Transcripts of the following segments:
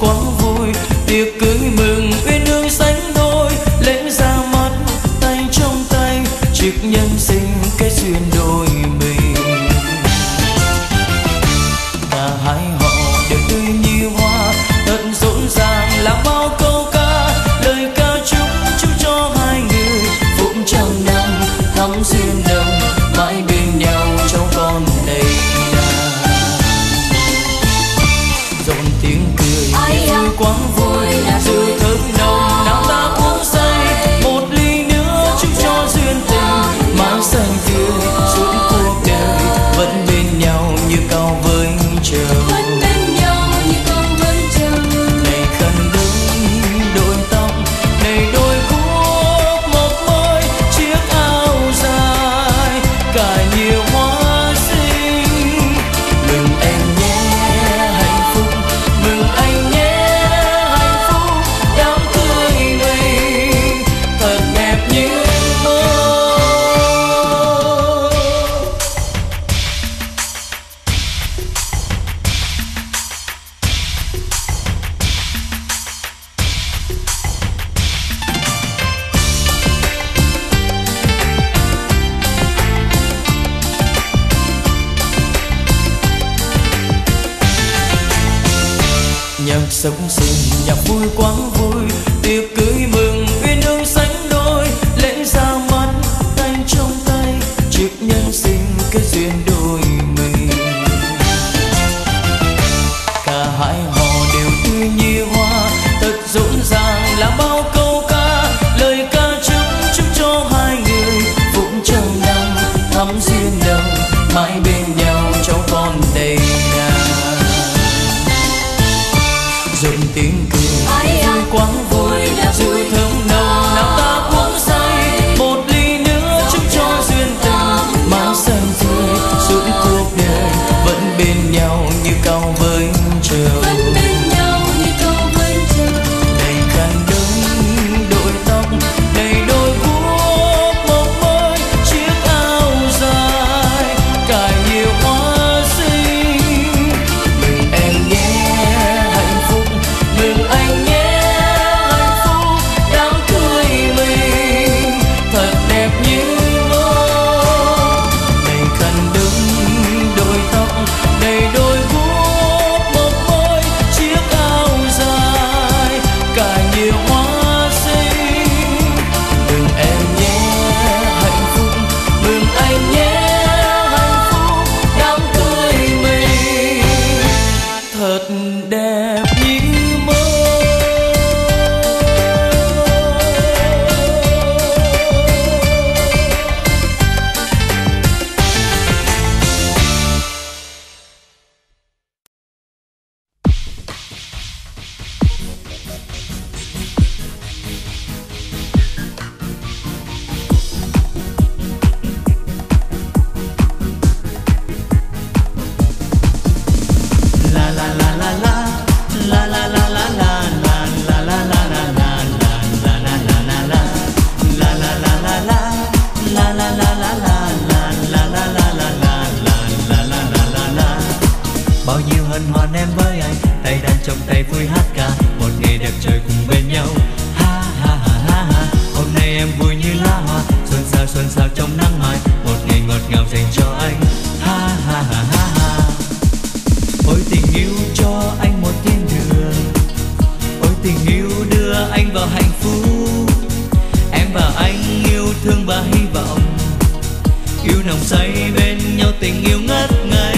quá vui tiệc cưới mừng tiếng cười yêu quá vui dù 所以。anh vào hạnh phúc. Em và anh yêu thương và hy vọng. Yêu nồng say bên nhau tình yêu ngất ngây.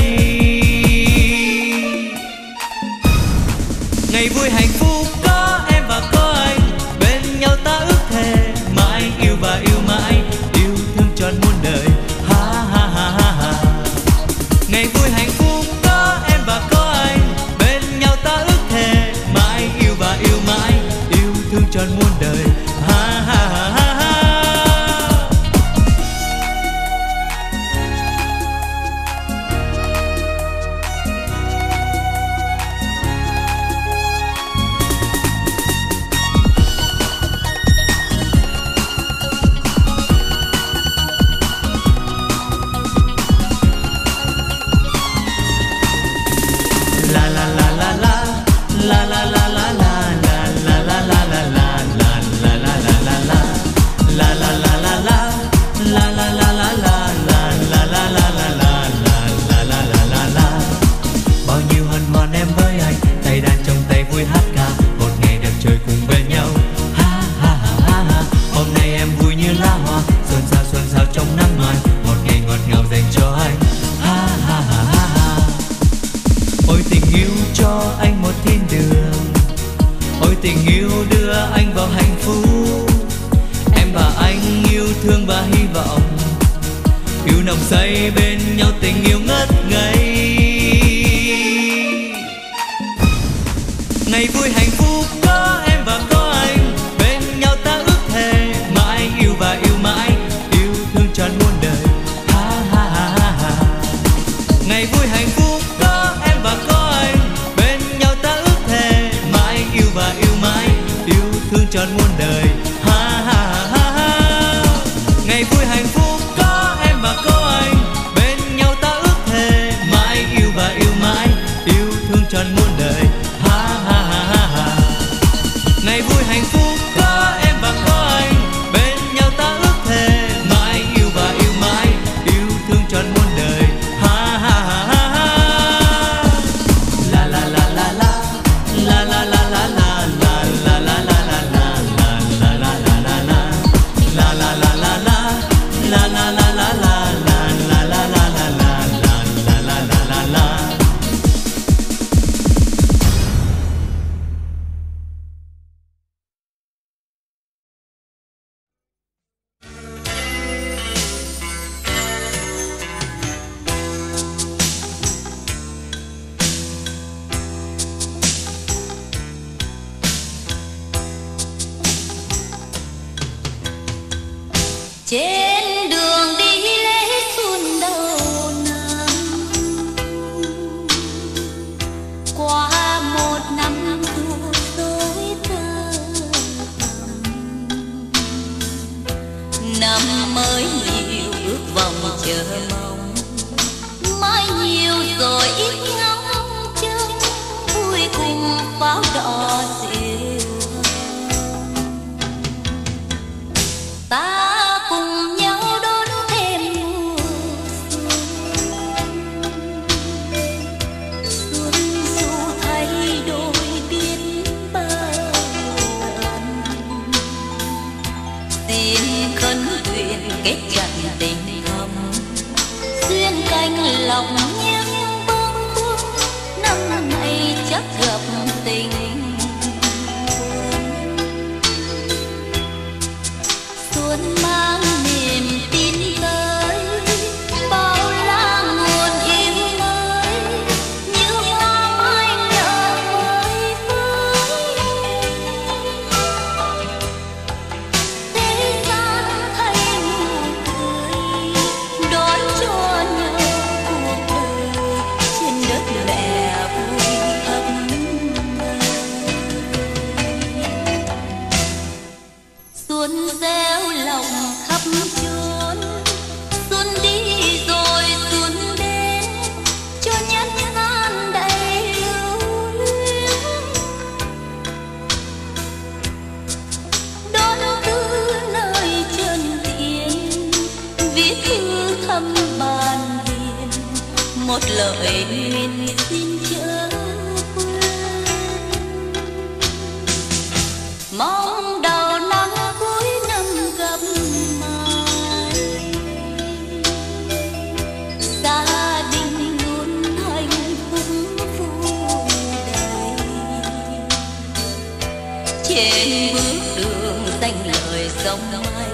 Yeah. một lời nguyện xin chớ mong đầu năm cuối năm gặp mai gia đình luôn hạnh phúc vui đầy trên bước đường dành lời sông mai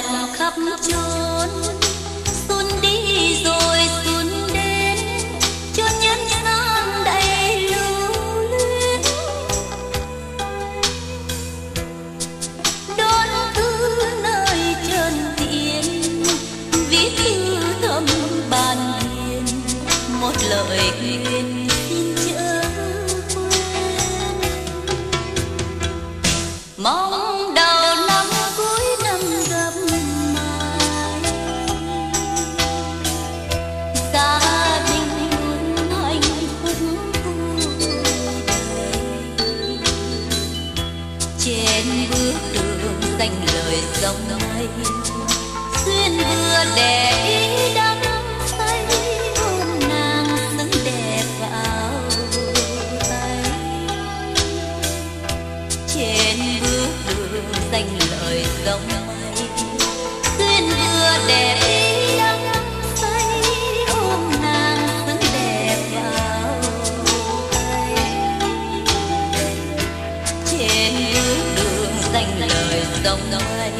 ប់ខັບជូន lòng nói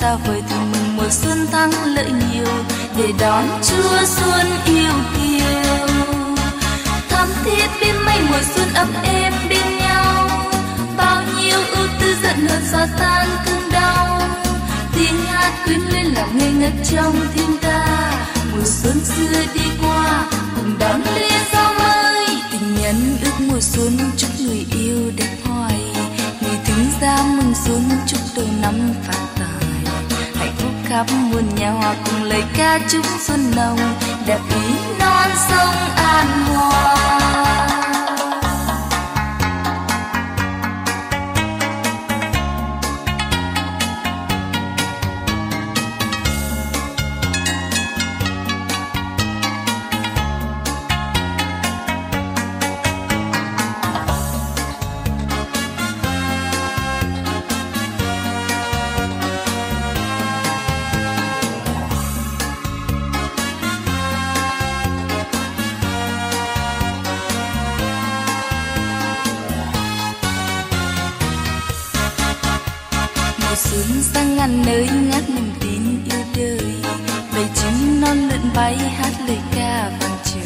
ta vời thường mừng mùa xuân thắng lợi nhiều, để đón chúa xuân yêu kiều. Thắm thiết bên mây mùa xuân ấm êm bên nhau, bao nhiêu ưu tư giận hờn xóa tan cơn đau. Tiếng hát quyến lên lòng ngây ngất trong tim ta mùa xuân xưa đi qua cùng đón lê gió mới tình nhân ước mùa xuân chúc khắp muôn nhà hòa cùng lời ca chúc xuân nồng, đẹp ý non sông an hòa xuân sang ngàn nơi ngát niềm tin yêu đời. Bầy chim non lượn bay hát lời ca vang trời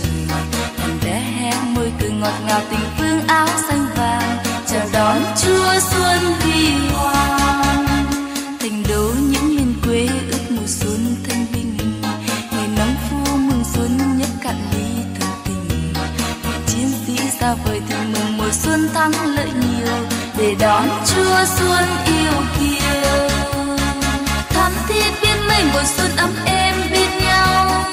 em bé hé môi cười ngọt ngào tình phương áo xanh vàng. Chào đón chúa xuân huy hoàng. Thành đô những miền quê ước mùa xuân thanh bình người nông phu mừng xuân nhấp cạn ly thân tình. Người chiến sĩ xa vời thì mừng mùa xuân thắng lợi nhiều. Để đón chúa xuân yêu kiều thiết biết mây mùa xuân ấm êm bên nhau.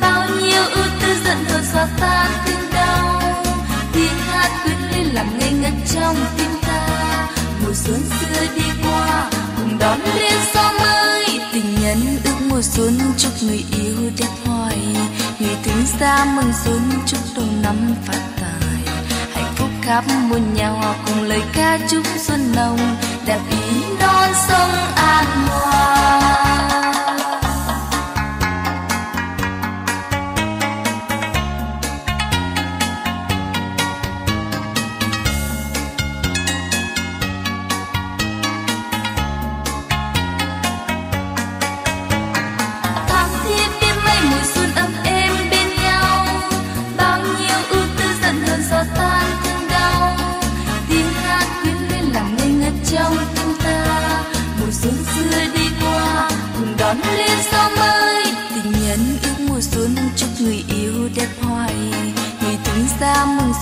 Bao nhiêu ưu tư giận hờn xóa tan thương đau. Tiếng hát quyến lên làm ngây ngất trong tim ta. Mùa xuân xưa đi qua, cùng đón lên gió mới. Tình nhân ước mùa xuân, chúc người yêu đẹp hoài. Người thương xa mừng xuân, chúc đầu năm phát tài. Hạnh phúc khắp muôn nhà hòa cùng lời ca chúc xuân nồng. Đẹp ý non sông an hòa.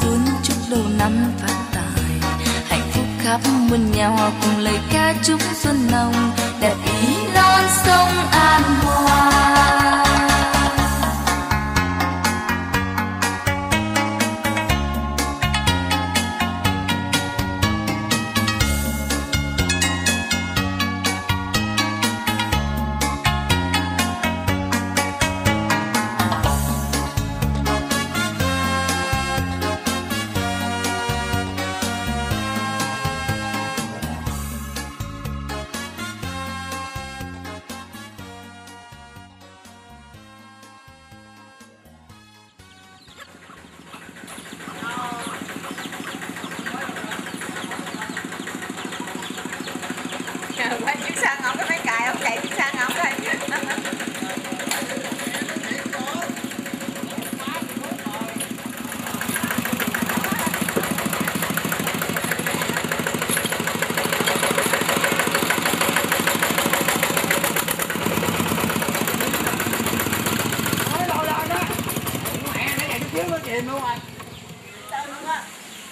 Xuân chúc đầu năm phát tài. Hạnh phúc khắp muôn nhà hòa cùng lời ca chúc xuân nồng. Đẹp ý non sông an hòa. Êm đúng không anh? Sao luôn ạ?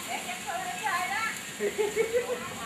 Để chắc thôi nó chơi đó